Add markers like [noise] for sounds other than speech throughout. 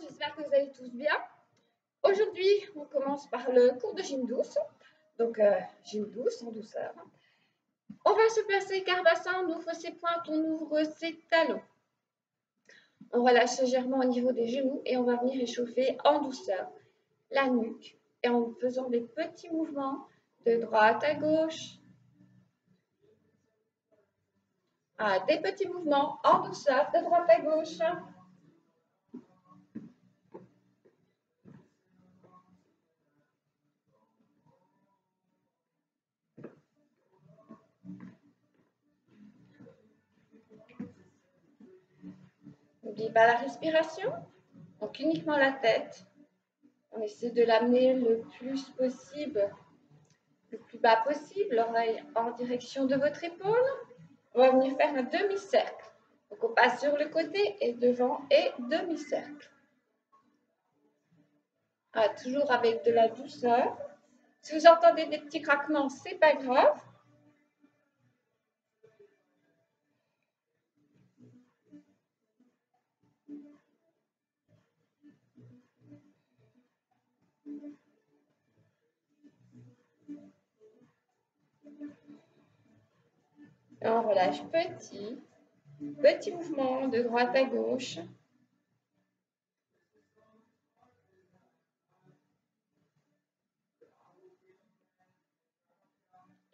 j'espère que vous allez tous bien. Aujourd'hui, on commence par le cours de gym douce. Donc, euh, gym douce, en douceur. On va se placer carbassin, on ouvre ses pointes, on ouvre ses talons. On relâche légèrement au niveau des genoux et on va venir échauffer en douceur la nuque et en faisant des petits mouvements de droite à gauche. Ah, des petits mouvements en douceur de droite à gauche. Pas la respiration, donc uniquement la tête. On essaie de l'amener le plus possible, le plus bas possible, l'oreille en direction de votre épaule. On va venir faire un demi-cercle. Donc on passe sur le côté et devant et demi-cercle. Ah, toujours avec de la douceur. Si vous entendez des petits craquements, c'est pas grave. On relâche petit, petit mouvement de droite à gauche.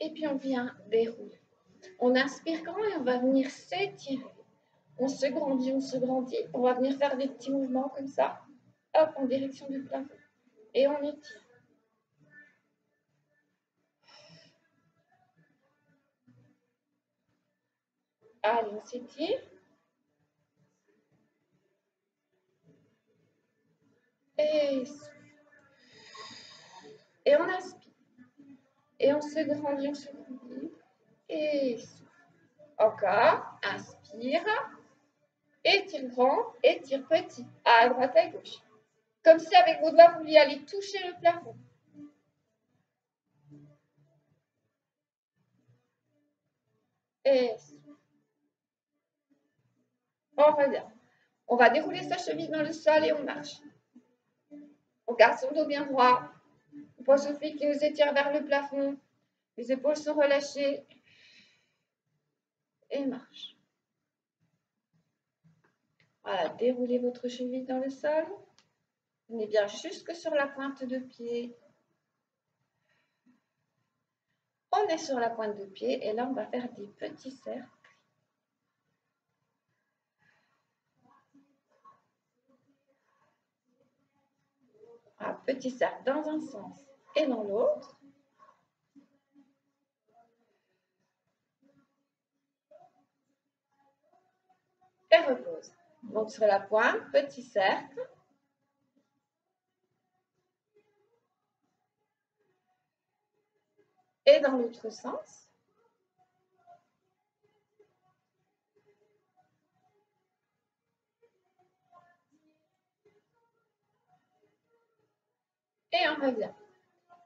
Et puis on vient dérouler. On inspire grand et on va venir s'étirer. On se grandit, on se grandit. On va venir faire des petits mouvements comme ça. Hop, en direction du plafond. Et on étire. On s'étire. Et, et on inspire. Et on se grandit, on se grandit. Et Encore. Inspire. Étire grand. Étire petit. À droite, à gauche. Comme si avec vos doigts, vous vouliez aller toucher le plafond. Et on. On va dérouler sa cheville dans le sol et on marche. On garde son dos bien droit. On pense au fil qui nous étire vers le plafond. Les épaules sont relâchées. Et marche. Voilà, déroulez votre cheville dans le sol. Venez bien jusque sur la pointe de pied. On est sur la pointe de pied et là, on va faire des petits cercles. Petit cercle dans un sens et dans l'autre. Et repose. Donc sur la pointe, petit cercle. Et dans l'autre sens. Et on revient.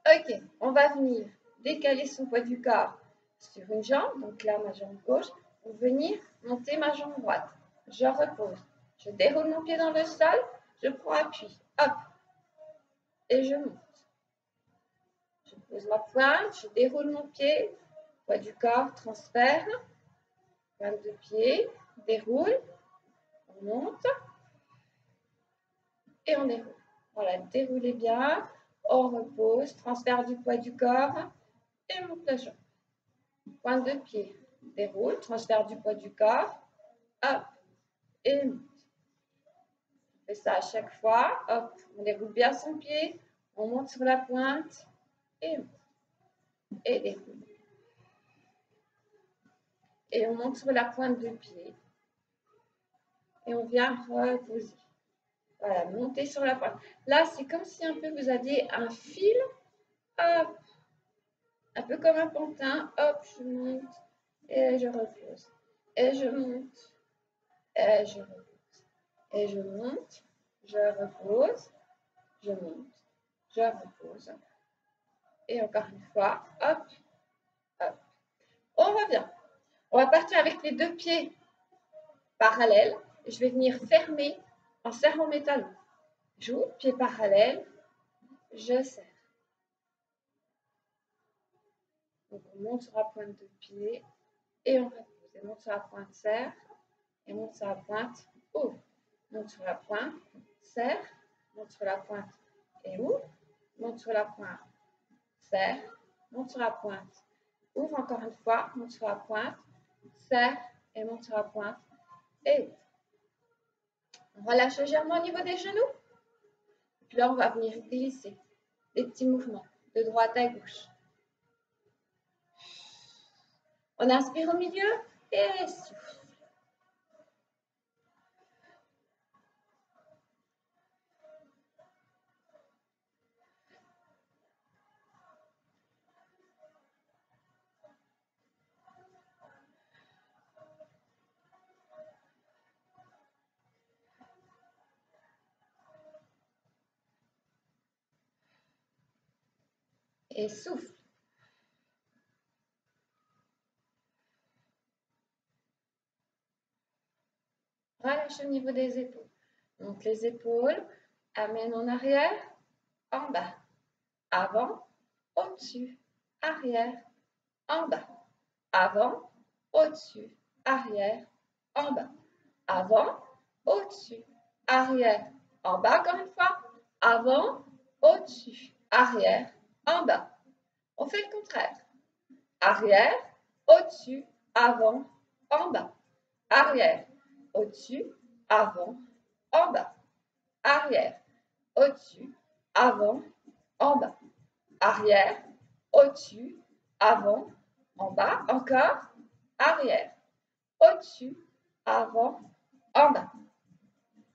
Ok, on va venir décaler son poids du corps sur une jambe, donc là ma jambe gauche, pour venir monter ma jambe droite. Je repose. Je déroule mon pied dans le sol, je prends appui, hop, et je monte. Je pose ma pointe, je déroule mon pied, poids du corps, transfert, pointe de pied, déroule, on monte, et on déroule. Voilà, déroulez bien on repose, transfert du poids du corps et monte la jambe. Pointe de pied, déroule, transfert du poids du corps, hop, et monte. On fait ça à chaque fois, hop, on déroule bien son pied, on monte sur la pointe et monte. Et déroule. Et on monte sur la pointe de pied. Et on vient reposer. Voilà, montez sur la pointe. Là, c'est comme si un peu vous aviez un fil, hop, un peu comme un pantin, hop, je monte et je repose. Et je monte et je repose. Et je monte, je repose, je monte, je repose. Et encore une fois, hop, hop. On revient. On va partir avec les deux pieds parallèles. Je vais venir fermer en serrant mes talons. Joue, pied parallèle, je serre. Donc on monte sur la pointe de pied et on repose. Et monte sur la pointe, serre, et monte sur la pointe, ouvre. Monte sur la pointe, serre, monte sur la pointe et ouvre. Monte sur la pointe, serre, monte sur la pointe, ouvre encore une fois, monte sur la pointe, serre et monte sur la pointe et ouvre. On relâche légèrement au niveau des genoux. Puis là, on va venir glisser des petits mouvements de droite à gauche. On inspire au milieu et souffle. Et souffle. Relâche au niveau des épaules. Donc les épaules, amène en arrière, en bas, avant, au-dessus, arrière, en bas, avant, au-dessus, arrière, en bas, avant, au-dessus, arrière, en bas encore une fois, avant, au-dessus, arrière, en bas. On fait le contraire. Arrière, au-dessus, avant, en bas. Arrière, au-dessus, avant, en bas. Arrière, au-dessus, avant, en bas. Arrière, au-dessus, avant, en bas. Encore. Arrière, au-dessus, avant, en bas.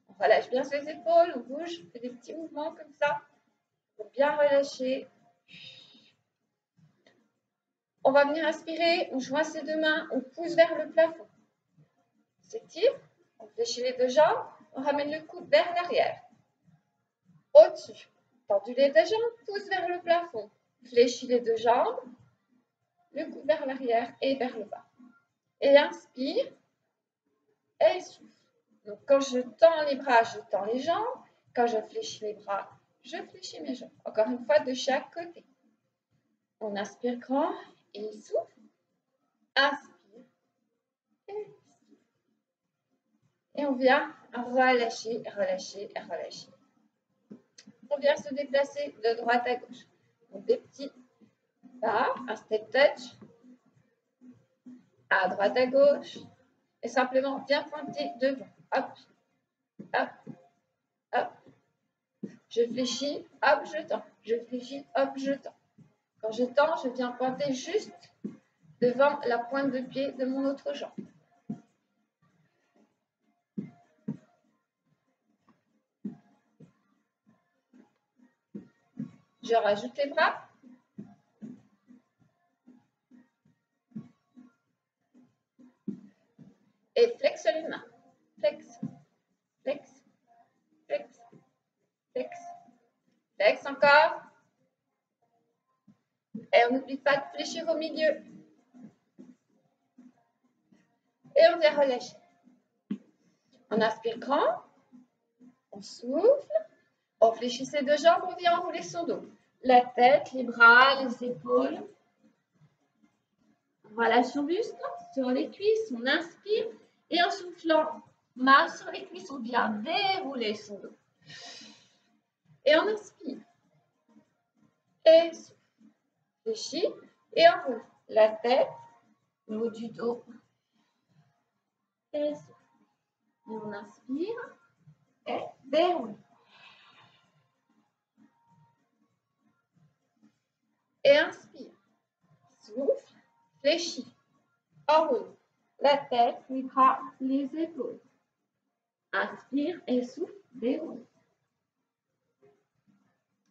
On relâche bien ses épaules, on bouge, on fait des petits mouvements comme ça pour bien relâcher on va venir inspirer, on joint ses deux mains, on pousse vers le plafond. On s'étire, on fléchit les deux jambes, on ramène le coude vers l'arrière. Au-dessus, tendu les deux jambes, pousse vers le plafond. Fléchis les deux jambes, le coude vers l'arrière et vers le bas. Et inspire et souffle. Donc quand je tends les bras, je tends les jambes. Quand je fléchis les bras, je fléchis mes jambes. Encore une fois, de chaque côté. On inspire grand et souffle. Inspire. Et Et on vient relâcher, relâcher, relâcher. On vient se déplacer de droite à gauche. Donc des petits pas, un step touch. À droite à gauche. Et simplement bien pointer devant. Hop, hop, hop. Je fléchis, hop, je tends. Je fléchis, hop, je tends. Quand je tends, je viens pointer juste devant la pointe de pied de mon autre jambe. Je rajoute les bras. Et flexe les mains. Flex, flex, flex, flex. Flex encore? Et on n'oublie pas de fléchir au milieu. Et on vient relâcher. On inspire grand. On souffle. On fléchit ses deux jambes. On vient enrouler son dos. La tête, les bras, les épaules. On relâche son buste sur les cuisses. On inspire. Et en soufflant, main sur les cuisses, on vient dérouler son dos. Et on inspire. Et souffle fléchit et enroule la tête, le haut du dos. Et on inspire et déroule. Et inspire. Souffle, fléchit, enroule la tête, les les épaules. Inspire et souffle, déroule.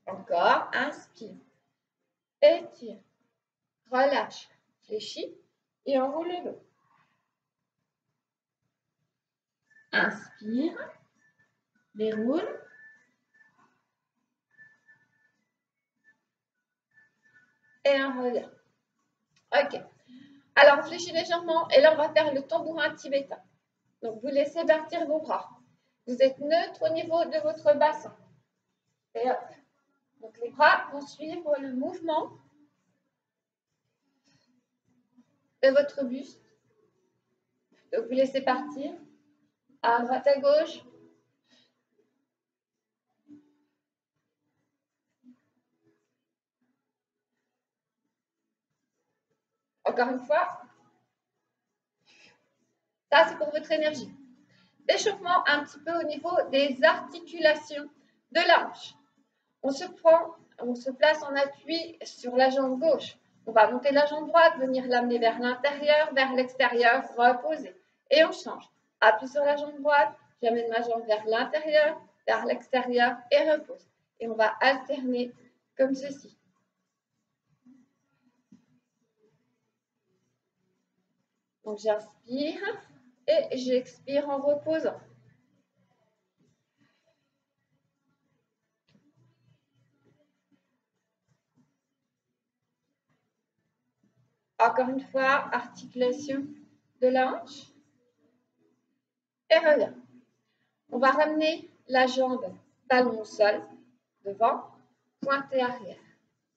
Encore, inspire étire, relâche, fléchis et enroule le dos. Inspire, déroule. Et un revient. Ok. Alors, fléchis légèrement et là, on va faire le tambourin tibétain. Donc, vous laissez partir vos bras. Vous êtes neutre au niveau de votre bassin. Et hop. Donc les bras vont suivre le mouvement de votre buste. Donc vous laissez partir à droite à gauche. Encore une fois. Ça, c'est pour votre énergie. Échauffement un petit peu au niveau des articulations de la hanche. On se place en appui sur la jambe gauche. On va monter la jambe droite, venir l'amener vers l'intérieur, vers l'extérieur, reposer. Et on change. Appuie sur la jambe droite, j'amène ma jambe vers l'intérieur, vers l'extérieur et repose. Et on va alterner comme ceci. Donc j'inspire et j'expire en reposant. Encore une fois, articulation de la hanche. Et reviens. On va ramener la jambe talon au sol, devant, pointe arrière.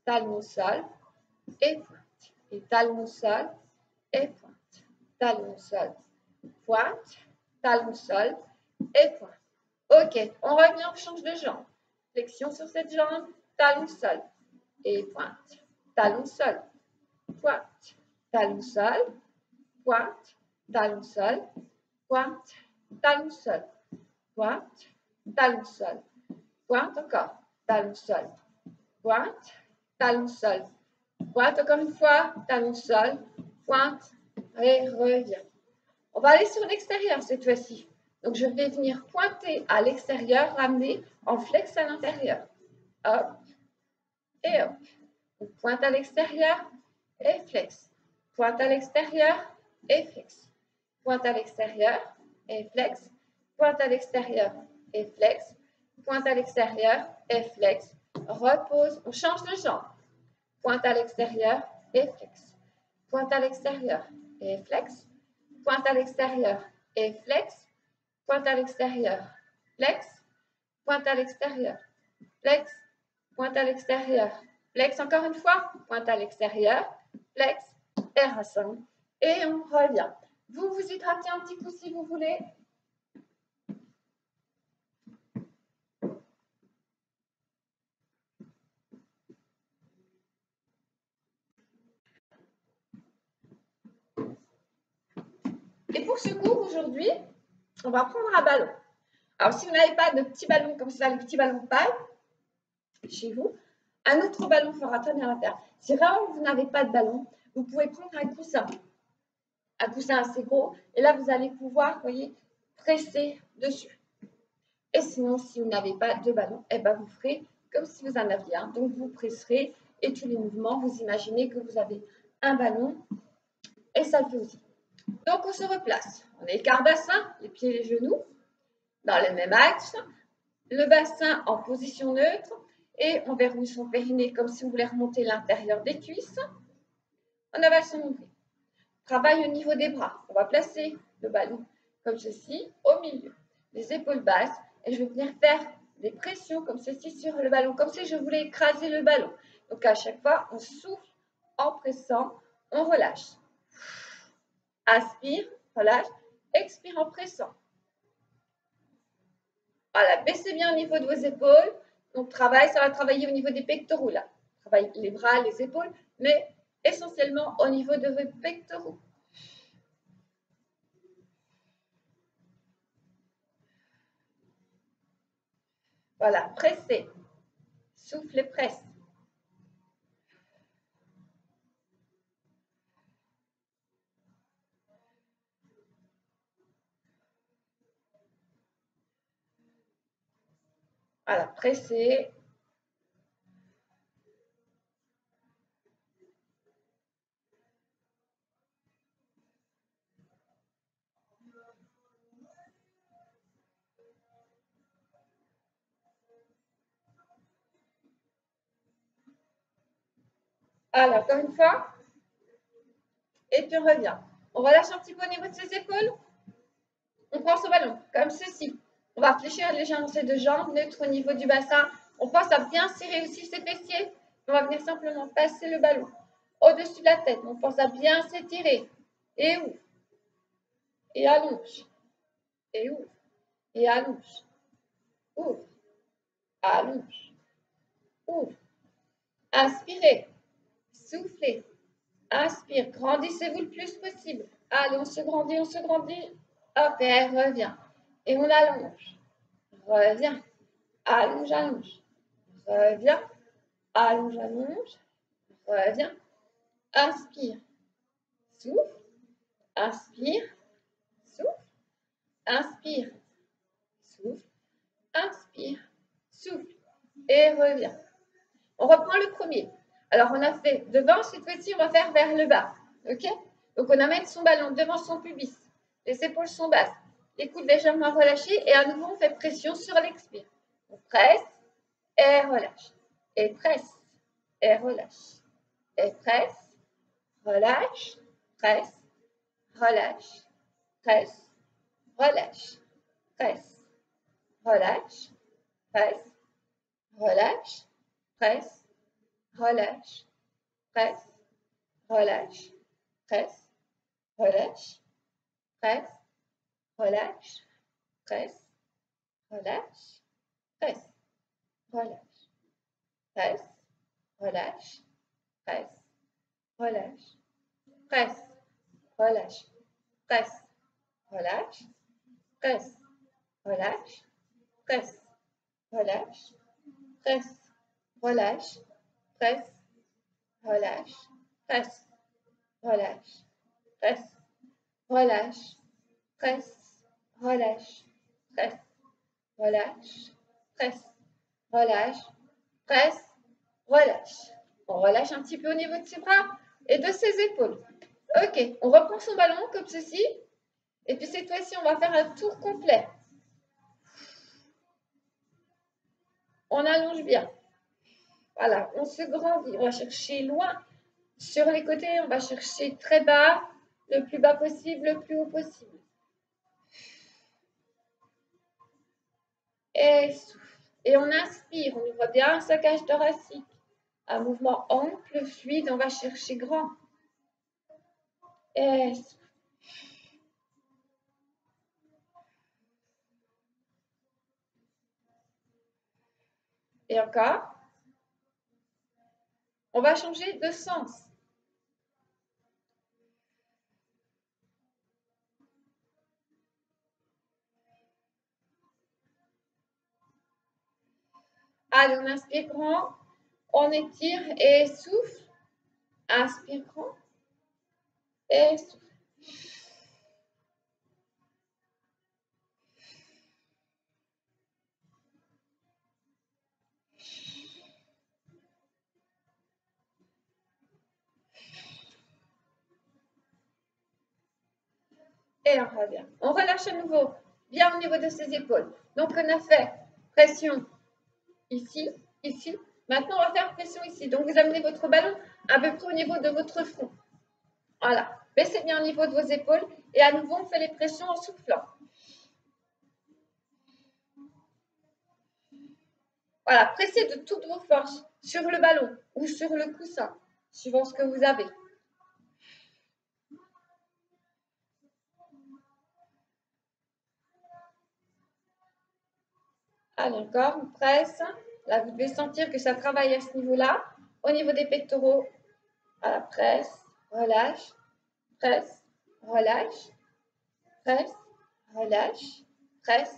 Talon au sol et pointe. Et talon au sol et pointe. Talon au sol, pointe. Talon sol et pointe. Ok, on revient, on change de jambe. Flexion sur cette jambe, talon au sol et pointe. Talon au sol, pointe, talon sol, pointe, talon sol, pointe, talon sol, pointe, talon sol, pointe encore, talon sol, pointe, talon sol, pointe encore une fois, talon sol, pointe et reviens. On va aller sur l'extérieur cette fois-ci. Donc, je vais venir pointer à l'extérieur, ramener en flex à l'intérieur. Hop et hop. On pointe à l'extérieur, et flex. Pointe à l'extérieur et flex. Pointe à l'extérieur et flex. Pointe à l'extérieur et flex. Pointe à l'extérieur et flex. Repose. On change de jambe. Pointe à l'extérieur et flex. Pointe à l'extérieur et flex. Pointe à l'extérieur et flex. Pointe à l'extérieur. Flex. Pointe à l'extérieur. Flex. Pointe à l'extérieur. Flex encore une fois. Pointe à l'extérieur flex et rassemble. Et on revient. Vous vous hydratez un petit coup si vous voulez. Et pour ce cours aujourd'hui, on va prendre un ballon. Alors, si vous n'avez pas de petit ballon comme ça, les petits ballons de paille, chez vous, un autre ballon fera très bien l'affaire. Si vraiment vous n'avez pas de ballon, vous pouvez prendre un coussin. Un coussin assez gros. Et là, vous allez pouvoir, voyez, presser dessus. Et sinon, si vous n'avez pas de ballon, eh ben, vous ferez comme si vous en aviez un. Donc, vous presserez et tous les mouvements, vous imaginez que vous avez un ballon. Et ça le fait aussi. Donc, on se replace. On écarte bassin, les pieds et les genoux dans le même axe. Le bassin en position neutre et on verrouille son périnée comme si on voulait remonter l'intérieur des cuisses. On avale son. Travail au niveau des bras. On va placer le ballon comme ceci au milieu. Les épaules basses et je vais venir faire des pressions comme ceci sur le ballon, comme si je voulais écraser le ballon. Donc à chaque fois, on souffle en pressant, on relâche. Inspire, relâche, expire en pressant. Voilà, baissez bien au niveau de vos épaules. Donc, travail, ça va travailler au niveau des pectoraux, là. Travaille les bras, les épaules, mais essentiellement au niveau de vos pectoraux. Voilà, pressez. Souffle et presse. Voilà, pressez. Alors, encore une fois. Et puis on revient. On relâche un petit peu au niveau de ses épaules. On prend ce ballon, comme ceci. On va fléchir légèrement ses deux jambes, neutre au niveau du bassin, On pense à bien serrer aussi ses fessiers. On va venir simplement passer le ballon au-dessus de la tête. On pense à bien s'étirer. Et ouvre. Et allonge. Et ouvre. Et allonge. Ouvre. Allonge. Ouvre. Inspirez. Soufflez. Inspire. Grandissez-vous le plus possible. Allez, on se grandit, on se grandit. Hop, et revient. Et on allonge. Reviens. Allonge, allonge. Reviens. Allonge, allonge. Reviens. Inspire. Souffle. Inspire. Souffle. Inspire. Souffle. Inspire. Souffle. Et reviens. On reprend le premier. Alors, on a fait devant, cette fois-ci, on va faire vers le bas. OK? Donc, on amène son ballon devant son pubis. Les épaules sont basses. Les coudes légèrement relâchés. Et à nouveau, on fait pression sur l'expire. On presse et relâche. Et presse et relâche. Et presse, relâche, presse, relâche, presse, relâche, presse, relâche, presse, relâche, presse, relâche, presse, relâche, presse, relâche, presse, relâche, presse, relâche, presse, relâche, presse, relâche, presse, relâche, presse, relâche, presse, relâche, presse, relâche, presse, relâche, presse, relâche, presse, relâche, presse, relâche, presse, relâche, presse, relâche, presse, relâche, presse, relâche, presse, relâche. On relâche un petit peu au niveau de ses bras et de ses épaules. Ok, on reprend son ballon comme ceci. Et puis cette fois-ci, on va faire un tour complet. On allonge bien. Voilà, on se grandit. On va chercher loin. Sur les côtés, on va chercher très bas, le plus bas possible, le plus haut possible. Et souffle. Et on inspire, on ouvre bien sa cage thoracique. Un mouvement ample, fluide, on va chercher grand. Et souffle. Et encore. On va changer de sens. Allez, on inspire grand, on étire et souffle. Inspire grand et souffle. Et on revient. On relâche à nouveau, bien au niveau de ses épaules. Donc, on a fait pression ici, ici. Maintenant, on va faire pression ici. Donc, vous amenez votre ballon un peu plus au niveau de votre front. Voilà. Baissez bien au niveau de vos épaules. Et à nouveau, on fait les pressions en soufflant. Voilà, pressez de toutes vos forces sur le ballon ou sur le coussin, suivant ce que vous avez. Allez, encore, on presse. Là, vous devez sentir que ça travaille à ce niveau-là. Au niveau des pectoraux, la presse, relâche, presse, relâche, presse, relâche, presse,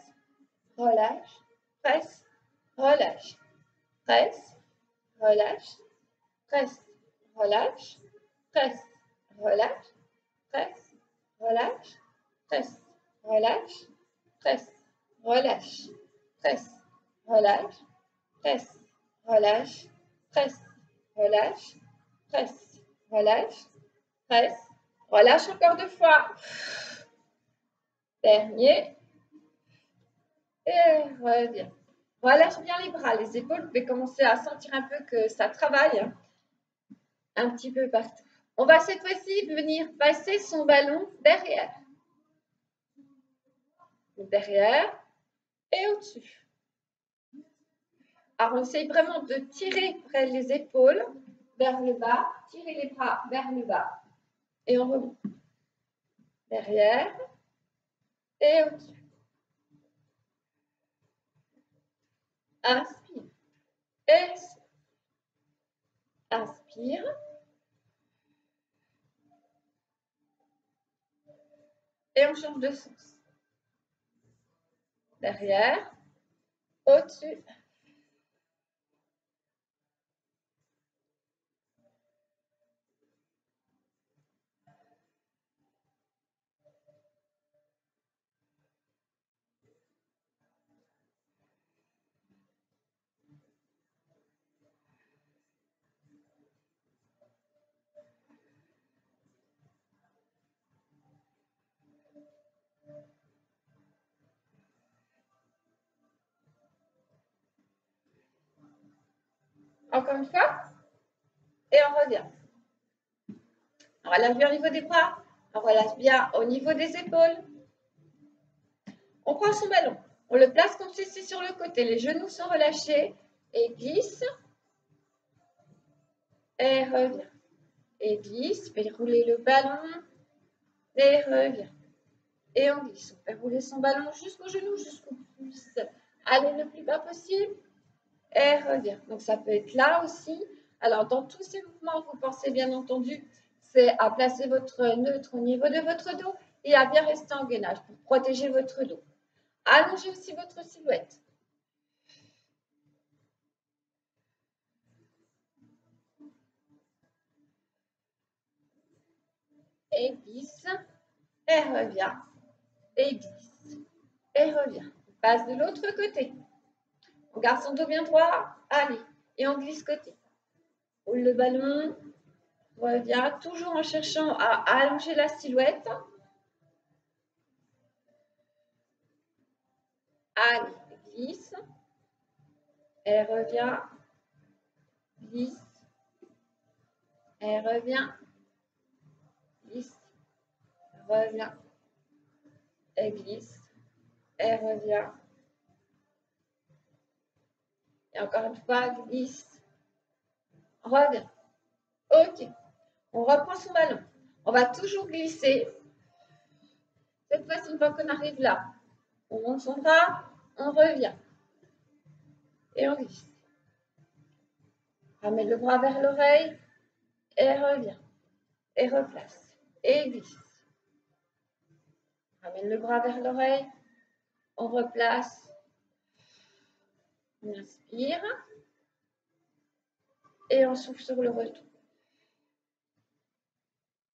relâche, presse, relâche, presse, relâche, presse, relâche, presse, relâche, presse, relâche, presse, relâche, presse, relâche presse, relâche, presse, relâche, presse, relâche, presse, relâche, presse, relâche encore deux fois. Dernier. Et reviens. Relâche bien les bras, les épaules. Vous pouvez commencer à sentir un peu que ça travaille un petit peu partout. On va cette fois-ci venir passer son ballon derrière. Derrière, et au-dessus. Alors, on essaye vraiment de tirer près les épaules vers le bas, tirer les bras vers le bas et on remonte. Derrière et au-dessus. Inspire. Expire. Inspire. Et on change de sens. Derrière, au-dessus. Encore une fois. Et on revient. On relâche bien au niveau des bras. On relâche bien au niveau des épaules. On prend son ballon. On le place comme ceci sur le côté. Les genoux sont relâchés. Et glisse. Et revient. Et glisse. Fait rouler le ballon. Et revient. Et on glisse. On fait rouler son ballon jusqu'au genou, jusqu'au pouce. Allez le plus bas possible et revient. Donc ça peut être là aussi. Alors dans tous ces mouvements, vous pensez bien entendu, c'est à placer votre neutre au niveau de votre dos et à bien rester en gainage pour protéger votre dos. Allongez aussi votre silhouette. Et glisse, et revient, et glisse, et revient. passe de l'autre côté. On garde son dos bien droit. Allez. Et on glisse côté. Roule le ballon. Revient toujours en cherchant à allonger la silhouette. Allez, glisse. Elle revient. Glisse. Elle revient. Glisse. Revient. Elle glisse. Elle revient. Encore une fois, glisse. Revient. Ok. On reprend son ballon. On va toujours glisser. Cette fois-ci, une fois qu'on arrive là, on monte son bras, on revient. Et on glisse. Ramène le bras vers l'oreille et revient. Et replace. Et glisse. Ramène le bras vers l'oreille. On replace on inspire. Et on souffle sur le retour.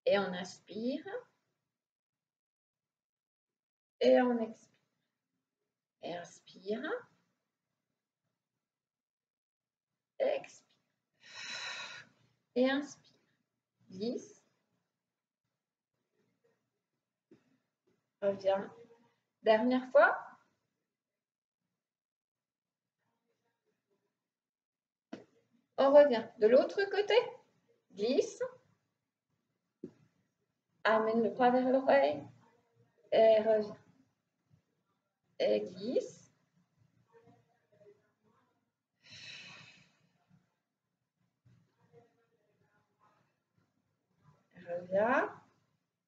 Et on inspire. Et on expire. Et inspire. Expire. Et inspire. Glisse. Reviens. Dernière fois. On revient de l'autre côté. Glisse. Amène le bras vers l'oreille. Et revient. Et glisse. Reviens.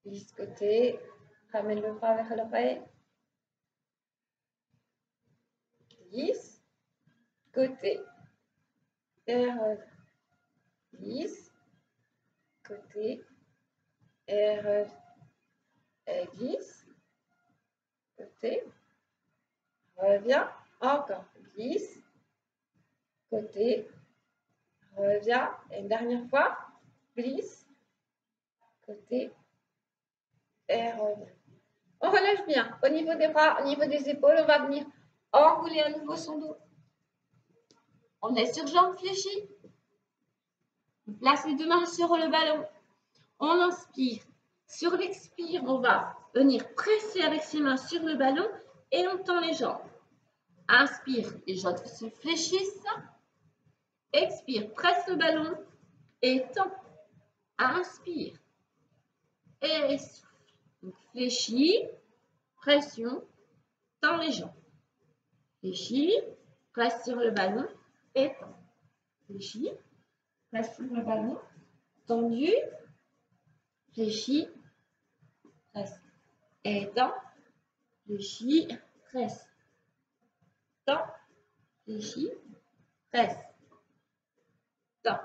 Glisse côté. Ramène le bras vers l'oreille. Glisse. Côté R glisse, côté, R glisse, côté, revient, encore, glisse, côté, revient, et une dernière fois, glisse, côté, et revient. On relâche bien au niveau des bras, au niveau des épaules, on va venir enrouler à nouveau son dos. On est sur jambes fléchies. On place les deux mains sur le ballon. On inspire. Sur l'expire, on va venir presser avec ses mains sur le ballon et on tend les jambes. Inspire, les jambes se fléchissent. Expire, presse le ballon et tend. Inspire. Et souffle. Donc fléchis, pression, tend les jambes. Fléchis, presse sur le ballon Fléchis, reste sur le ballon, tendu, fléchis, reste, étend, fléchis, reste, tend, fléchis, reste, tend.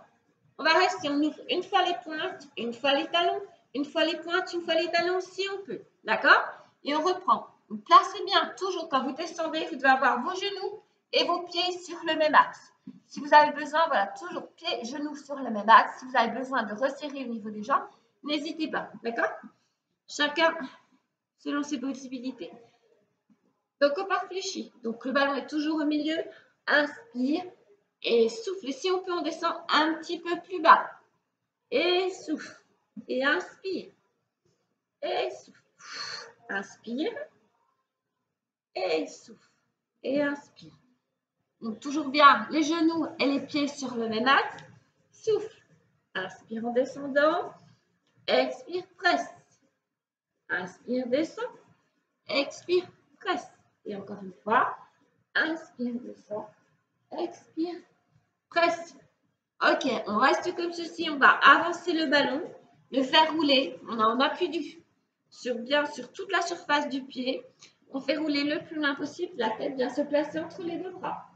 On va rester, on ouvre une fois les pointes, une fois les talons, une fois les pointes, une fois les talons si on peut. D'accord? Et on reprend. Placez bien, toujours quand vous descendez, vous devez avoir vos genoux et vos pieds sur le même axe. Si vous avez besoin, voilà, toujours pieds, genoux sur le même axe. Si vous avez besoin de resserrer au niveau des jambes, n'hésitez pas, d'accord? Chacun selon ses possibilités. Donc, on part fléchi. Donc, le ballon est toujours au milieu. Inspire et souffle. si on peut, on descend un petit peu plus bas. Et souffle. Et inspire. Et souffle. Inspire. Et souffle. Et inspire. Donc, toujours bien les genoux et les pieds sur le même axe. Souffle. Inspire en descendant. Expire, presse. Inspire, descend. Expire, presse. Et encore une fois. Inspire, descend. Expire, presse. Ok, on reste comme ceci. On va avancer le ballon, le faire rouler. On en appuie du, bien sur toute la surface du pied. On fait rouler le plus loin possible. La tête vient se placer entre les deux bras.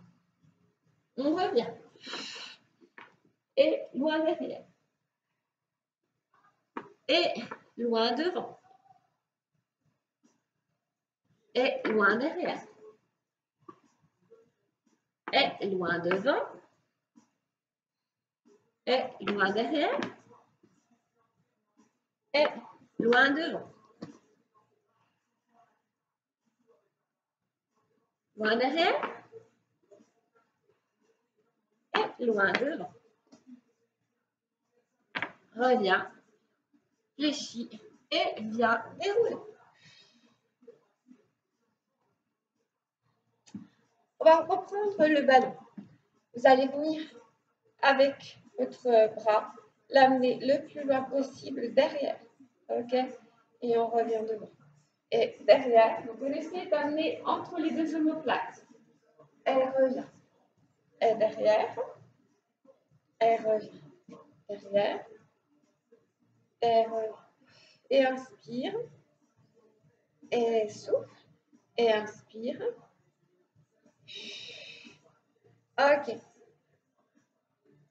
On revient. Et loin derrière. Et loin devant. Et loin derrière. Et loin devant. Et loin derrière. Et loin devant. Loin derrière loin devant. Reviens, fléchis et viens dérouler. On va reprendre le ballon. Vous allez venir avec votre bras, l'amener le plus loin possible derrière. OK? Et on revient devant. Et derrière, vous connaissez d'amener entre les deux omoplates. Et revient et derrière, revient, derrière, revient, et inspire, et souffle, et inspire. Ok.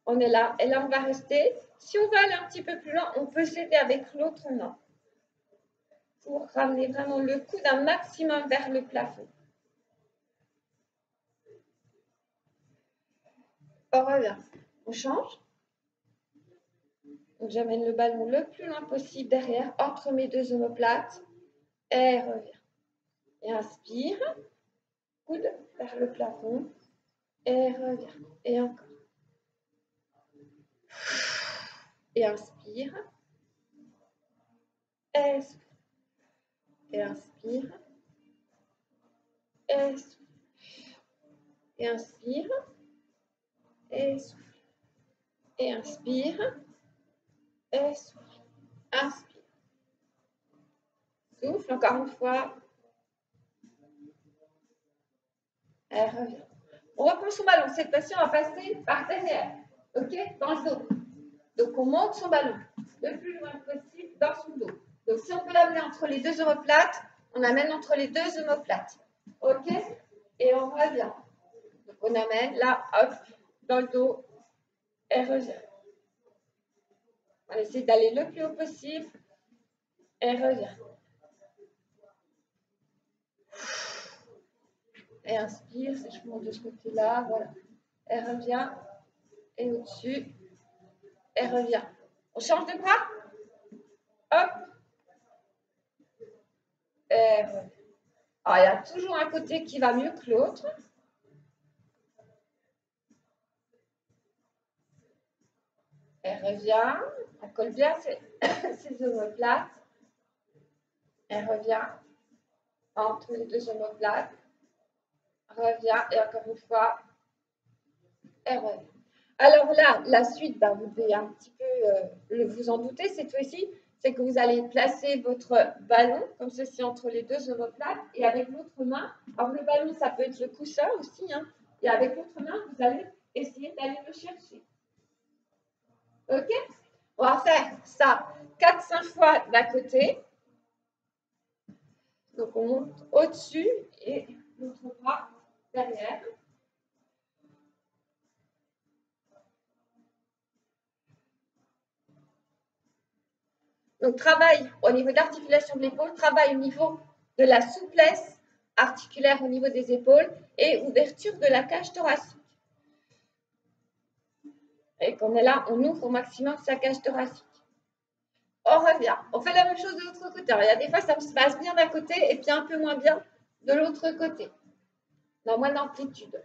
On est là, et là on va rester. Si on veut aller un petit peu plus loin, on peut s'aider avec l'autre main pour ramener vraiment le coude un maximum vers le plafond. On revient. On change. Donc j'amène le ballon le plus loin possible derrière, entre mes deux omoplates. Et revient. Et inspire. Coude vers le plafond. Et revient. Et encore. Et inspire. Et souffle. Et inspire. Et inspire et souffle. Et inspire. Et souffle. Inspire. Souffle encore une fois. Et revient. On reprend son ballon. Cette fois-ci, on va passer par derrière. OK? Dans le dos. Donc, on monte son ballon le plus loin possible dans son dos. Donc, si on peut l'amener entre les deux omoplates, on amène entre les deux omoplates. OK? Et on revient. Donc, on amène là, hop, dans le dos et revient. On essaie d'aller le plus haut possible et revient. Et inspire, si je de ce côté-là, voilà. Et revient. Et au-dessus. Et revient. On change de bras. Hop. Et. Alors, il y a toujours un côté qui va mieux que l'autre. Elle revient, elle colle bien [coughs] ses, omoplates. Elle revient entre les deux omoplates. Revient et encore une fois, elle revient. Alors là, la suite, ben, vous devez un petit peu euh, vous en douter cette fois-ci, c'est que vous allez placer votre ballon comme ceci entre les deux omoplates et avec l'autre main, alors le ballon ça peut être le coussin aussi, hein, et avec l'autre main vous allez essayez d'aller le chercher. OK? On va faire ça 4-5 fois d'un côté. Donc, on monte au-dessus et l'autre bras derrière. Donc, travail au niveau de l'articulation de l'épaule, travail au niveau de la souplesse articulaire au niveau des épaules et ouverture de la cage thoracique. Et qu'on est là, on ouvre au maximum sa cage thoracique. On revient. On fait la même chose de l'autre côté. il y a des fois, ça se passe bien d'un côté et puis un peu moins bien de l'autre côté. Dans moins d'amplitude.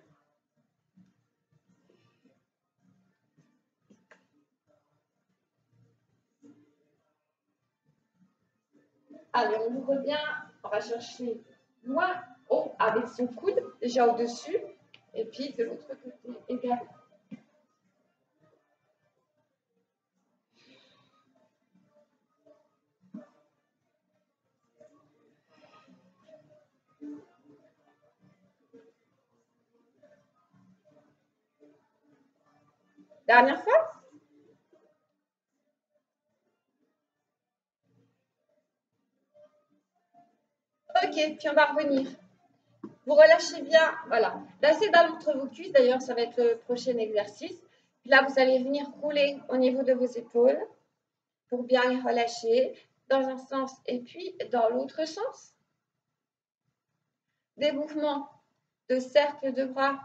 Allez, on ouvre bien. On va chercher moins haut avec son coude, déjà au-dessus. Et puis de l'autre côté également. Dernière fois? Ok, puis on va revenir. Vous relâchez bien, voilà. Là, c'est dans entre vos cuisses. D'ailleurs, ça va être le prochain exercice. là, vous allez venir rouler au niveau de vos épaules pour bien les relâcher dans un sens et puis dans l'autre sens. Des mouvements de cercle de bras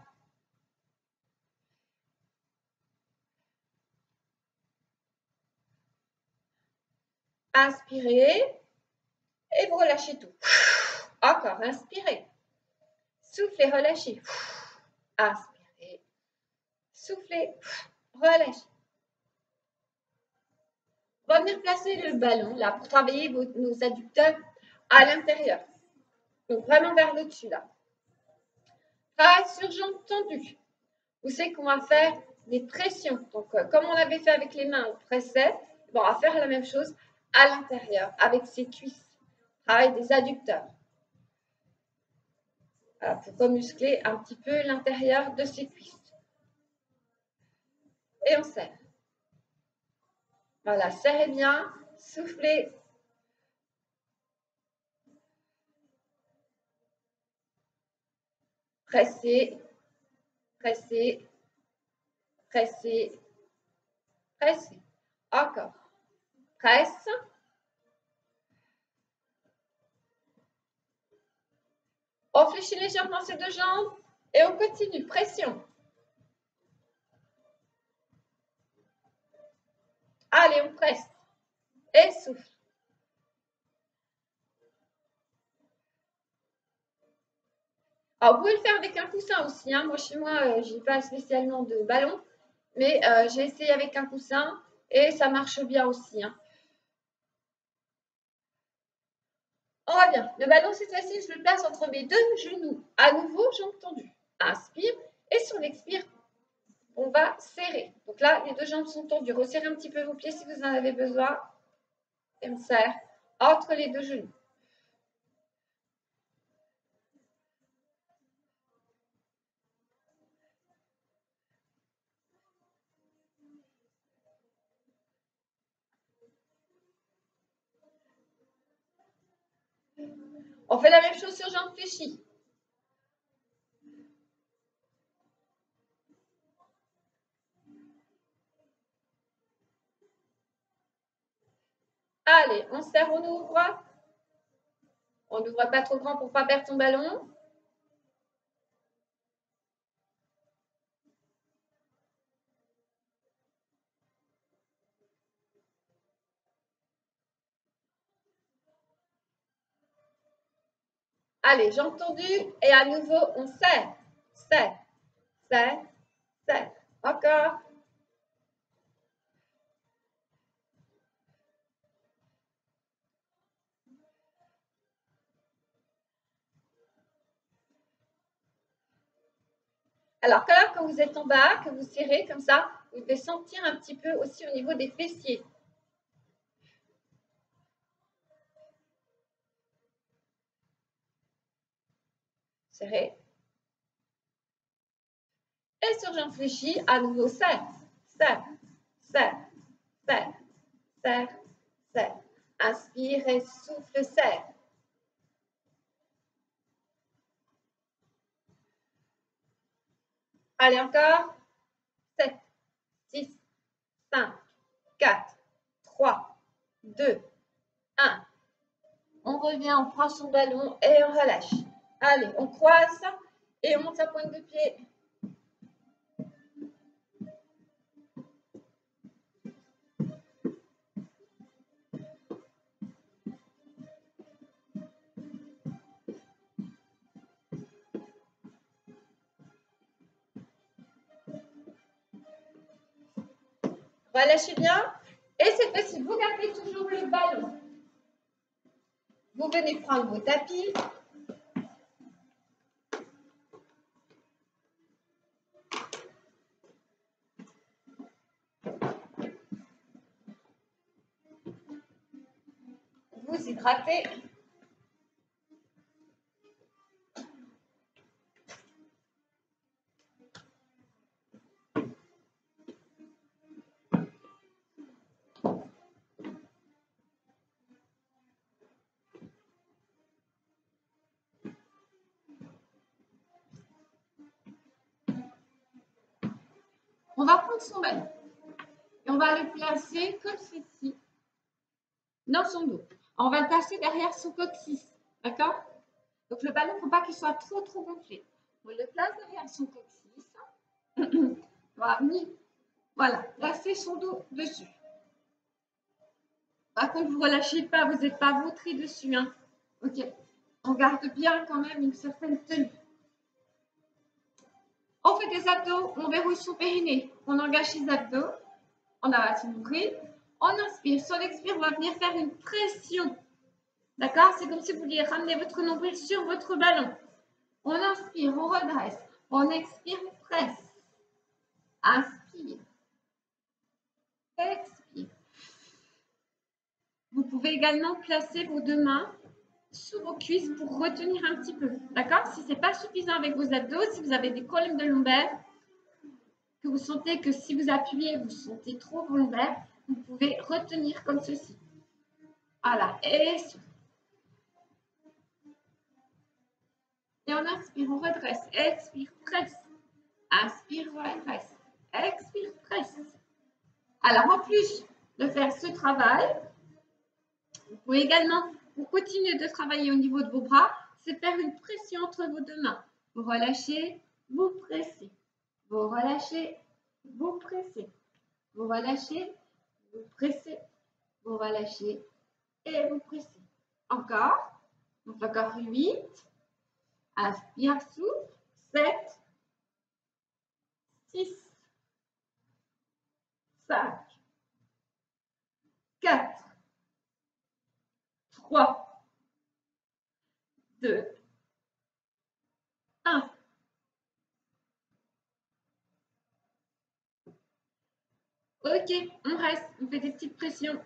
Inspirez et vous relâchez tout. Encore, inspirez. Soufflez, relâchez. Inspirez. Soufflez, relâchez. On va venir placer le ballon là pour travailler nos adducteurs à l'intérieur. Donc vraiment vers le dessus là. Travail sur jambes tendues. Vous savez qu'on va faire des pressions. Donc euh, comme on avait fait avec les mains, on pressait. on va faire la même chose à l'intérieur avec ses cuisses. Travail des adducteurs. pour remuscler un petit peu l'intérieur de ses cuisses. Et on serre. Voilà, serrez bien, soufflez. Pressez, pressez, pressez, pressez. Encore presse. On fléchit légèrement ses deux jambes et on continue. Pression. Allez, on presse. Et souffle. Alors, vous pouvez le faire avec un coussin aussi. Hein. Moi, chez moi, euh, je n'ai pas spécialement de ballon, mais euh, j'ai essayé avec un coussin et ça marche bien aussi. Hein. On revient. Le ballon, cette fois-ci, je le place entre mes deux genoux. À nouveau, jambes tendues. Inspire. Et sur l'expire, on va serrer. Donc là, les deux jambes sont tendues. Resserrez un petit peu vos pieds si vous en avez besoin. Et on serre entre les deux genoux. On fait la même chose sur jambes fléchies. Allez, on serre, on ouvre. On n'ouvre pas trop grand pour ne pas perdre ton ballon. Allez, j'ai entendu. Et à nouveau, on serre, serre, serre, serre. Encore. Alors, quand vous êtes en bas, que vous serrez comme ça, vous devez sentir un petit peu aussi au niveau des fessiers. Et Serrez sur jambes fléchies. À nouveau, serre, serre, serre, serre, serre, serre. Inspire et souffle, serre. Allez, encore. 7, 6, 5, 4, 3, 2, 1. On revient, on prend son ballon et on relâche. Allez, on croise et on monte sa pointe de pied. Relâchez bien. Et cette fois-ci, vous gardez toujours le ballon. Vous venez prendre vos tapis. On va prendre son ballon. Et on va le placer comme ceci. Dans son dos. On va le placer derrière son coccyx, d'accord? Donc le ballon, il ne faut pas qu'il soit trop trop gonflé. On le place derrière son coccyx. [clears throat] on va venir, voilà, placer son dos dessus. Par contre, vous relâchez pas, vous n'êtes pas vautré dessus. Hein. Ok, on garde bien quand même une certaine tenue. On fait des abdos, on verrouille son périnée. On engage les abdos. On a son nombril. On inspire. Sur l'expire, on va venir faire une pression. D'accord? C'est comme si vous vouliez ramener votre nombril sur votre ballon. On inspire, on redresse. On expire, presse. Inspire. Expire. Vous pouvez également placer vos deux mains sous vos cuisses pour retenir un petit peu. D'accord? Si ce n'est pas suffisant avec vos abdos, si vous avez des colonnes de lombaire, que vous sentez que si vous appuyez, vous sentez trop vos lombaires, vous pouvez retenir comme ceci. Voilà. Et Et on inspire, on redresse. Expire, presse. Inspire, redresse. Expire, presse. Alors, en plus de faire ce travail, vous pouvez également pour continuer de travailler au niveau de vos bras, c'est faire une pression entre vos deux mains. Vous relâchez, vous pressez. Vous relâchez, vous pressez. Vous relâchez, vous pressez. Vous relâchez et vous pressez. Encore. On encore 8. Inspire, souffle. 7. 6. 5. 4. 3, 2, 1. Ok, on reste, on fait des petites pressions.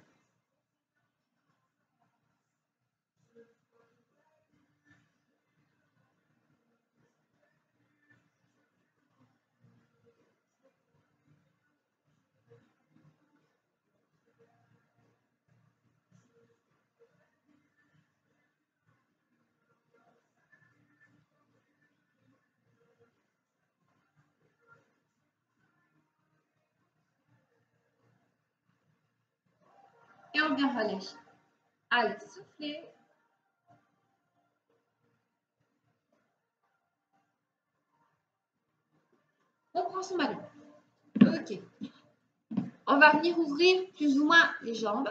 On vient relâcher. Allez, soufflez. On prend son ballon. Ok. On va venir ouvrir plus ou moins les jambes.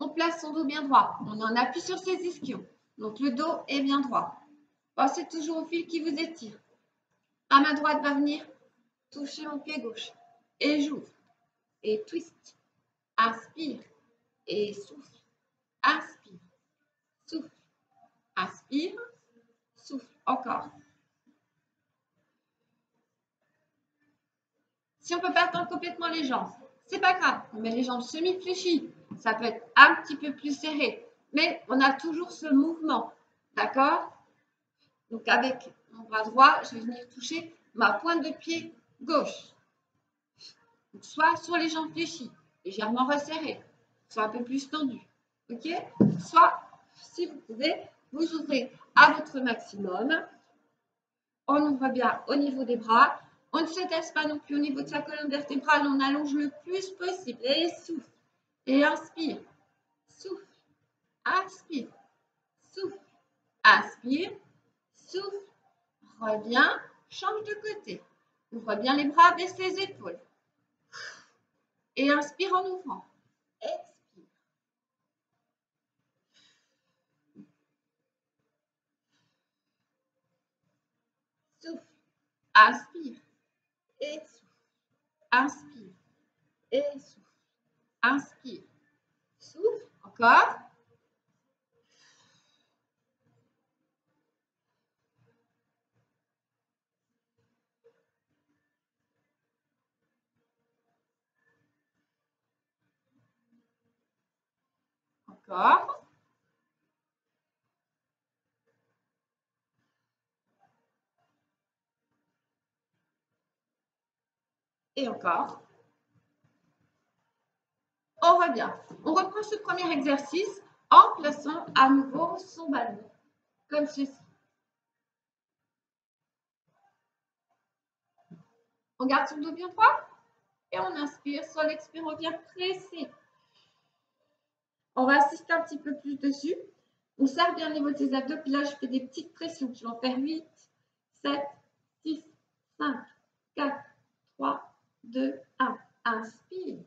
On place son dos bien droit. On en appuie sur ses ischions. Donc le dos est bien droit. Pensez toujours au fil qui vous étire. À main droite va venir toucher mon pied gauche. Et j'ouvre et twist. Inspire et souffle. Inspire, souffle. Inspire, souffle. Encore. Si on peut pas tendre complètement les jambes, c'est pas grave. On met les jambes semi-fléchies. Ça peut être un petit peu plus serré. Mais on a toujours ce mouvement. D'accord? Donc avec mon bras droit, je vais venir toucher ma pointe de pied gauche. Soit sur les jambes fléchies, légèrement resserrées, soit un peu plus tendues. OK? Soit, si vous pouvez, vous ouvrez à votre maximum. On ouvre bien au niveau des bras. On ne se tasse pas non plus au niveau de sa colonne vertébrale. On allonge le plus possible. Et souffle. Et inspire. Souffle. Inspire. Souffle. Inspire. Souffle. Reviens. Change de côté. Ouvre bien les bras, baisse les épaules. Et inspire en ouvrant. Expire. Souffle. Inspire. Et souffle. Inspire. Et souffle. Inspire. Souffle. Encore. Et encore. On revient. On reprend ce premier exercice en plaçant à nouveau son ballon, comme ceci. On garde son dos bien droit et on inspire. Sur l'expire, on vient presser on va assister un petit peu plus dessus. On serre bien au niveau de ses abdos. Là, je fais des petites pressions. Je vais en faire 8, 7, 6, 5, 4, 3, 2, 1. Inspire.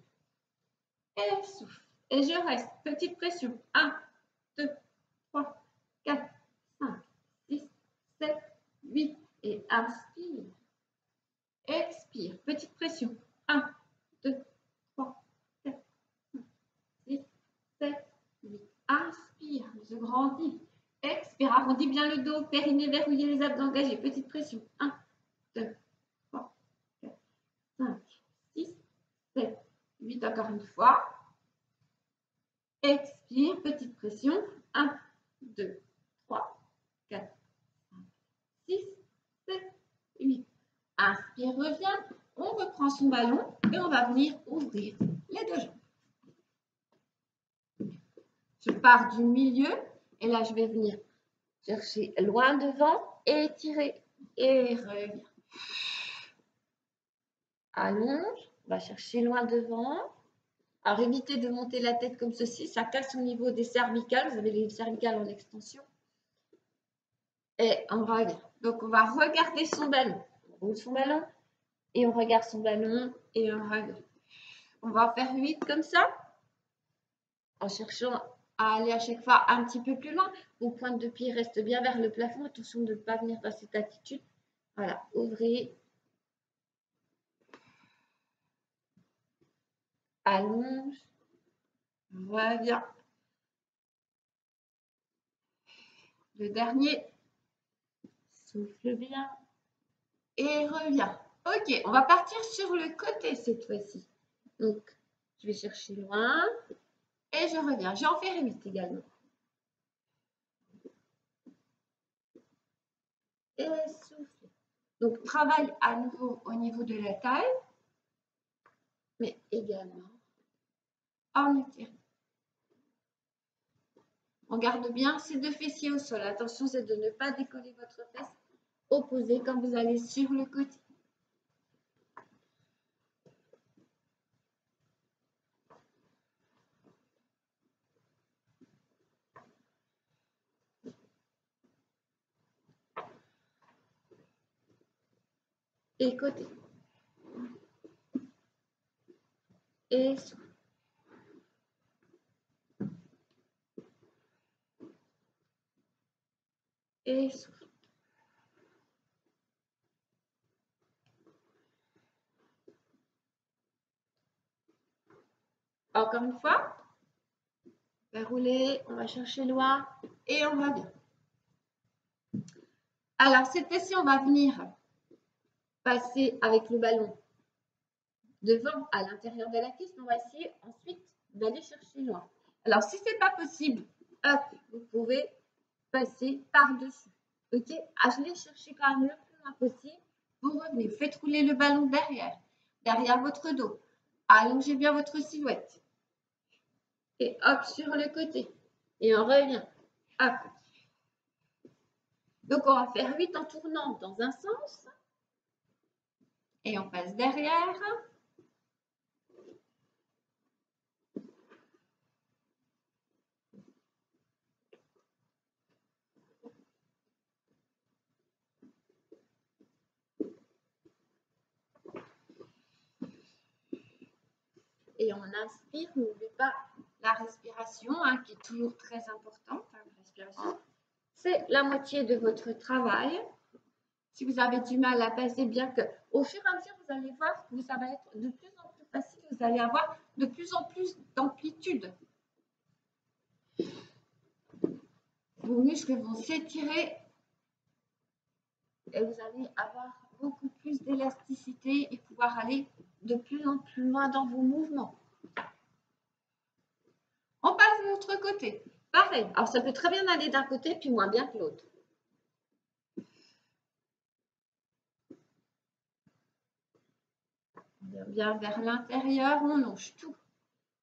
Et souffle. Et je reste. Petite pression. 1, 2, 3, 4, 5, 6, 7, 8. Et inspire. Expire. Petite pression. 1, 2, 7, 8. Inspire, je grandis. Expire, arrondis bien le dos, périnée verrouillé, les abdos engagés. Petite pression. 1, 2, 3, 4, 5, 6, 7, 8. Encore une fois. Expire, petite pression. 1, 2, 3, 4, 5, 6, 7, 8. Inspire, reviens. On reprend son ballon et on va venir ouvrir les deux jambes. Je pars du milieu et là, je vais venir chercher loin devant, étirer et reviens. Allonge, on va chercher loin devant. Alors, évitez de monter la tête comme ceci, ça casse au niveau des cervicales. Vous avez les cervicales en extension. Et on revient. Donc, on va regarder son ballon. On roule son ballon et on regarde son ballon et on revient. On va faire 8 comme ça en cherchant aller à chaque fois un petit peu plus loin. Vos pointes de pied restent bien vers le plafond. Attention de ne pas venir dans cette attitude. Voilà, ouvrez. Allonge. Reviens. Le dernier. Souffle bien. Et reviens. Ok, on va partir sur le côté cette fois-ci. Donc, je vais chercher loin. Et je reviens. J'en fais 8 également. Et souffle. Donc, travaille à nouveau au niveau de la taille, mais également en étirant. On garde bien ces deux fessiers au sol. Attention, c'est de ne pas décoller votre fesse opposée quand vous allez sur le côté. Et côté. Et. Encore une fois. On va rouler, on va chercher loin et on va bien. Alors, cette fois-ci, on va venir passer avec le ballon devant à l'intérieur de la cuisse. On va essayer ensuite d'aller chercher loin. Alors, si ce n'est pas possible, hop, vous pouvez passer par-dessus. Ok Allez chercher quand même le plus loin possible. Vous revenez, faites rouler le ballon derrière, derrière votre dos. Allongez bien votre silhouette. Et hop, sur le côté. Et on revient. Hop. Donc, on va faire 8 en tournant dans un sens. Et on passe derrière. Et on inspire, n'oubliez pas la respiration, hein, qui est toujours très importante. Hein, c'est la moitié de votre travail. Si vous avez du mal à passer, bien que au fur et à mesure, vous allez voir que ça va être de plus en plus facile. Vous allez avoir de plus en plus d'amplitude. Vos muscles vont s'étirer et vous allez avoir beaucoup plus d'élasticité et pouvoir aller de plus en plus loin dans vos mouvements. On passe de l'autre côté. Pareil. Alors, ça peut très bien aller d'un côté, puis moins bien que l'autre. Bien vers l'intérieur, on longe tout.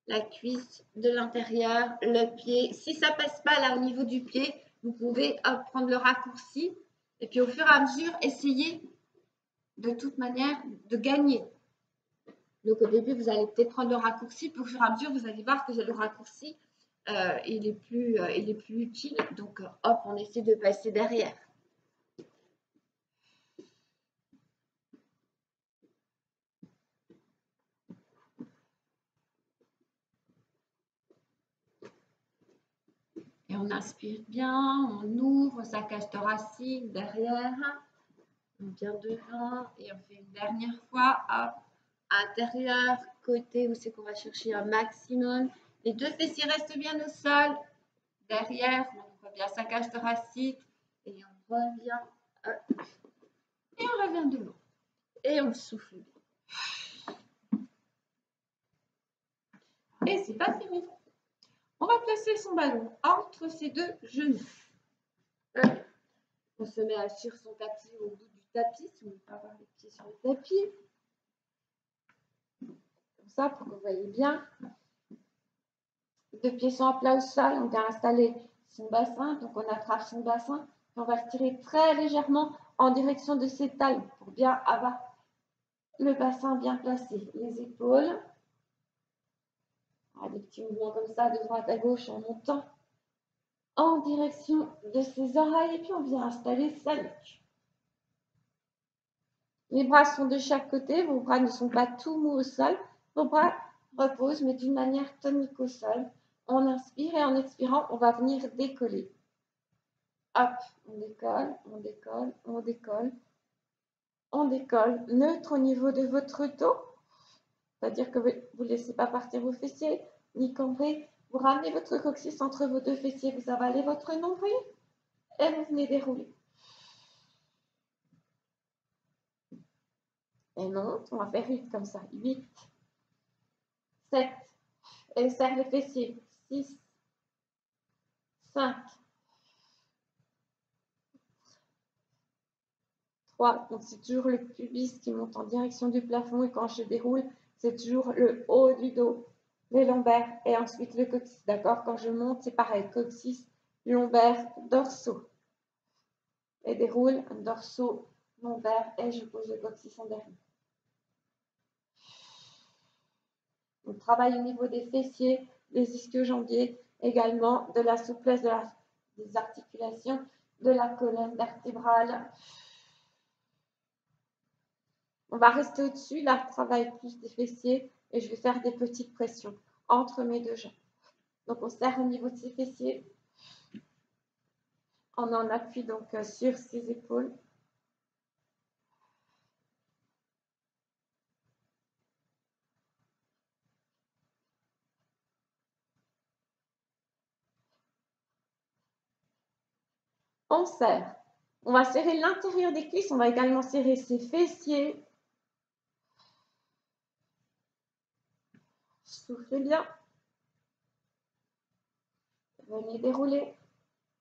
La cuisse de l'intérieur, le pied. Si ça passe pas là au niveau du pied, vous pouvez prendre le raccourci et puis au fur et à mesure, essayer de toute manière de gagner. Donc au début, vous allez peut-être prendre le raccourci, puis au fur et à mesure, vous allez voir que le raccourci, euh, il, est plus, euh, il est plus utile. Donc hop, on essaie de passer derrière. On inspire bien, on ouvre sa cage thoracique derrière. On vient devant et on fait une dernière fois. Hop, intérieur, côté où c'est qu'on va chercher un maximum. Les deux fessiers restent bien au sol. Derrière, on revient sa cage thoracique et on revient. Et on revient devant. Et on souffle. Et c'est pas fini. On va placer son ballon entre ses deux genoux. On se met à sur son tapis au bout du tapis, si on ne veut pas avoir les pieds sur le tapis. Comme ça, pour que vous voyez bien. Deux pieds sont à plat au sol. On vient installer son bassin. Donc, on attrape son bassin. on va le tirer très légèrement en direction de ses talons pour bien avoir le bassin bien placé. Les épaules. Ah, des petits mouvements comme ça, de droite à gauche en montant en direction de ses oreilles. Et puis, on vient installer sa nuque. Les bras sont de chaque côté, vos bras ne sont pas tout mous au sol. Vos bras reposent, mais d'une manière tonique au sol. On inspire et en expirant, on va venir décoller. Hop, on décolle, on décolle, on décolle. On décolle, neutre au niveau de votre dos. C'est-à-dire que vous ne laissez pas partir vos fessiers, ni cambrer. Vous ramenez votre coccyx entre vos deux fessiers, vous avalez votre nombril et vous venez dérouler. Et monte, on va faire 8 comme ça. 8, 7, et serre les fessiers. 6, 5, 3. Donc c'est toujours le pubis qui monte en direction du plafond et quand je déroule, c'est toujours le haut du dos, les lombaires et ensuite le coccyx. D'accord? Quand je monte, c'est pareil. Coccyx, lombaire, dorsaux. Et déroule, dorsaux, lombaire et je pose le coccyx en dernier. On travaille au niveau des fessiers, des ischio-jambiers, également de la souplesse des articulations, de la colonne vertébrale. On va rester au-dessus, là, travaille plus des fessiers et je vais faire des petites pressions entre mes deux jambes. Donc, on serre au niveau de ses fessiers. On en appuie donc euh, sur ses épaules. on serre. On va serrer l'intérieur des cuisses, on va également serrer ses fessiers. Soufflez bien. Venez dérouler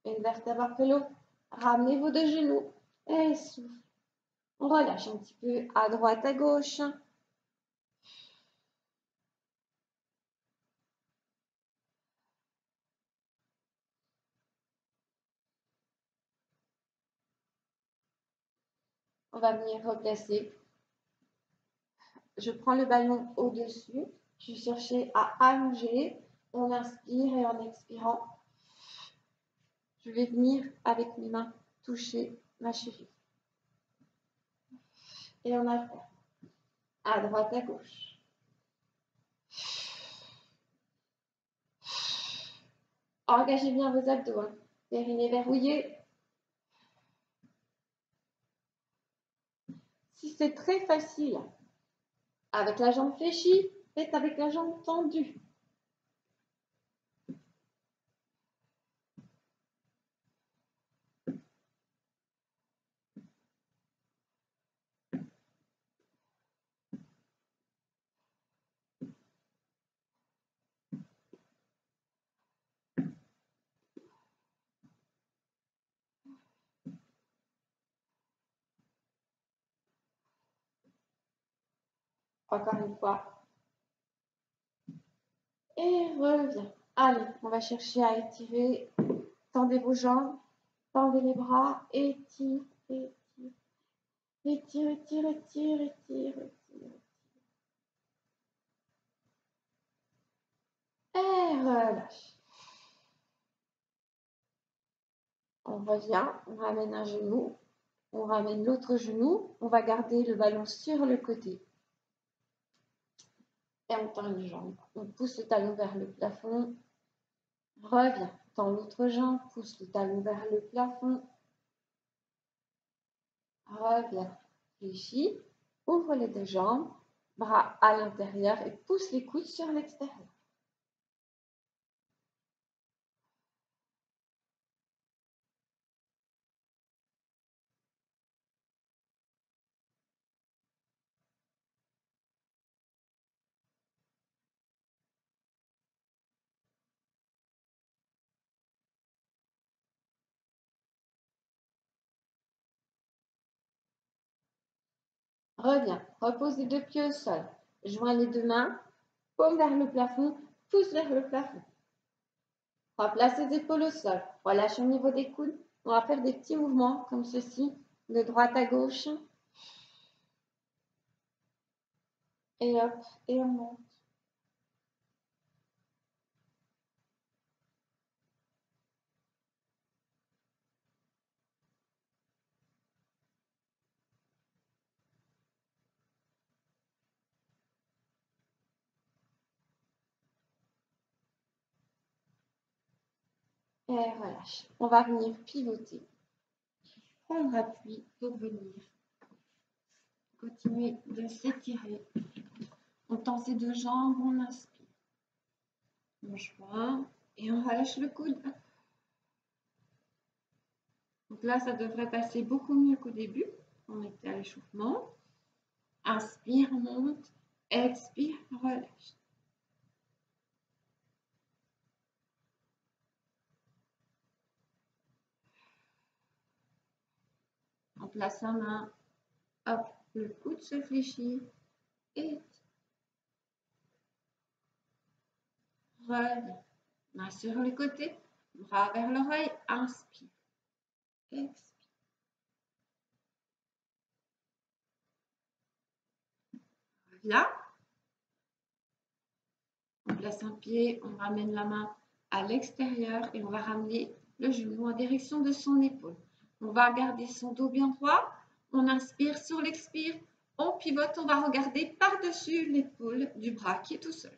une vertèbre après l'autre. Ramenez vos deux genoux et souffle. On relâche un petit peu à droite, à gauche. On va venir replacer. Je prends le ballon au-dessus. Je vais chercher à allonger. On inspire et en expirant, je vais venir avec mes mains toucher ma cheville. Et on a À droite, à gauche. Engagez bien vos abdos. Hein. Périnée verrouillé. Si c'est très facile, avec la jambe fléchie, faites avec la jambe tendue. Encore une fois. Et reviens. Allez, on va chercher à étirer. Tendez vos jambes, tendez les bras, étire, étire. Étire, étire, étire, étire, étire. Et relâche. On revient, on ramène un genou, on ramène l'autre genou, on va garder le ballon sur le côté et on tend une jambe. On pousse le talon vers le plafond. Reviens. Tend l'autre jambe. Pousse le talon vers le plafond. Reviens. Fléchis. Ouvre les deux jambes. Bras à l'intérieur et pousse les coudes sur l'extérieur. Reviens, repose les deux pieds au sol. Joins les deux mains, paume vers le plafond, pousse vers le plafond. Replace les épaules au sol. Relâche au niveau des coudes. On va faire des petits mouvements comme ceci, de droite à gauche. Et hop, et on monte. Et relâche. On va venir pivoter. Prendre appui pour venir continuer de s'étirer. On tend ses deux jambes, on inspire. On joint et on relâche le coude. Donc là, ça devrait passer beaucoup mieux qu'au début. On était à l'échauffement. Inspire, monte. Expire, relâche. Place sa main, hop, le coude se fléchit et reviens. Main sur le côté, bras vers l'oreille, inspire, expire. Reviens. On place un pied, on ramène la main à l'extérieur et on va ramener le genou en direction de son épaule. On va garder son dos bien droit. On inspire sur l'expire. On pivote. On va regarder par-dessus l'épaule du bras qui est tout seul.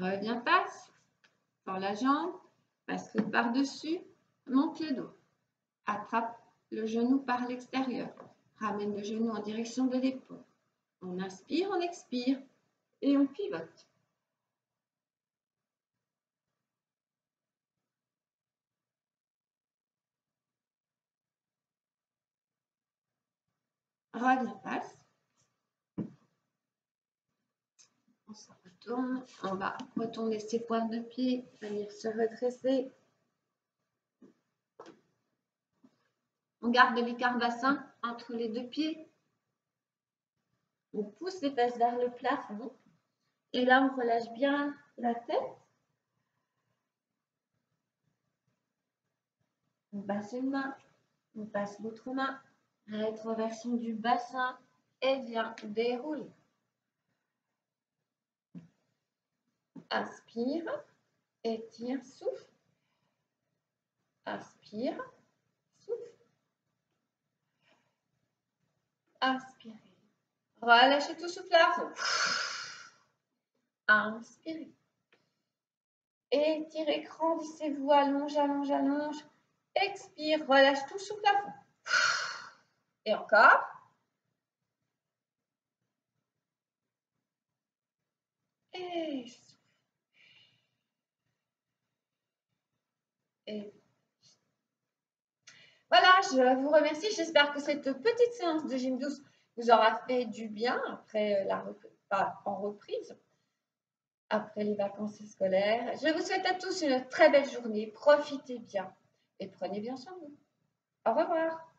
Reviens, passe. Tends la jambe. Passe par-dessus. Monte le dos. Attrape le genou par l'extérieur. Ramène le genou en direction de l'épaule. On inspire, on expire et on pivote. Reviens, passe. bouton. On va retourner ses pointes de pied, venir se redresser. On garde l'écart bassin entre les deux pieds. On pousse les fesses vers le plafond. Et là, on relâche bien la tête. On passe une main, on passe l'autre main, rétroversion du bassin et bien déroule. Inspire, étire, souffle. Inspire, souffle. Inspirez. Relâchez tout souffle à. Inspirez. Étirez, grandissez-vous, allonge, allonge, allonge. Expire, relâche tout sous plafond. Et encore. Et voilà, je vous remercie. J'espère que cette petite séance de gym douce vous aura fait du bien après la en reprise, après les vacances scolaires. Je vous souhaite à tous une très belle journée. Profitez bien et prenez bien soin de vous. Au revoir.